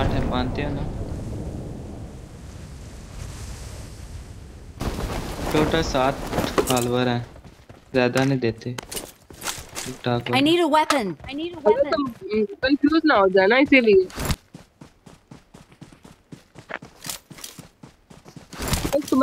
साठ है मानते हो ना टोटल सात फॉलोअर हैं ज़्यादा नहीं देते I need a weapon. I need a weapon. तुम कंफ्यूज ना हो जाना इसीलिए तुम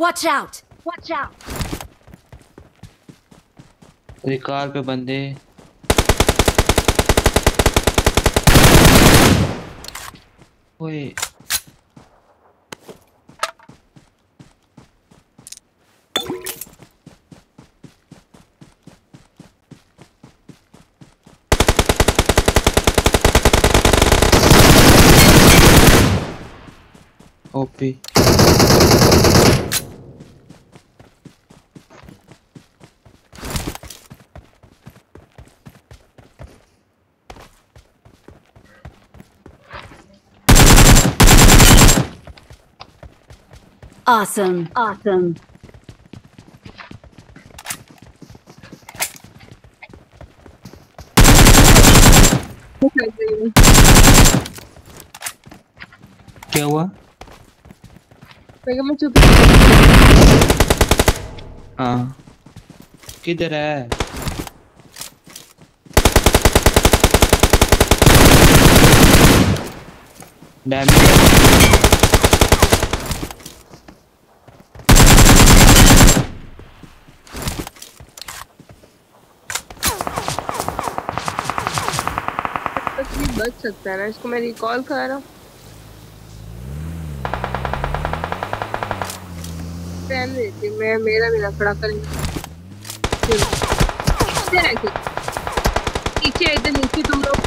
Watch out. Watch out. रिकार पे बंदे ओए ओपी Awesome. Awesome. क्या हुआ? मैं चुप हाँ। किधर है? डैमेज बच सकता है ना इसको मैं रिकॉल कर रहा हूँ देती मैं मेरा भी करेंगे पीछे एकदम नीचे तुम लोग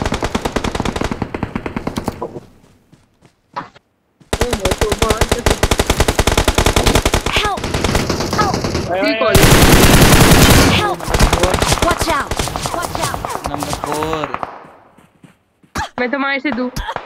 तो Help. Help. Watch out. Watch out. Number four vai mais esse.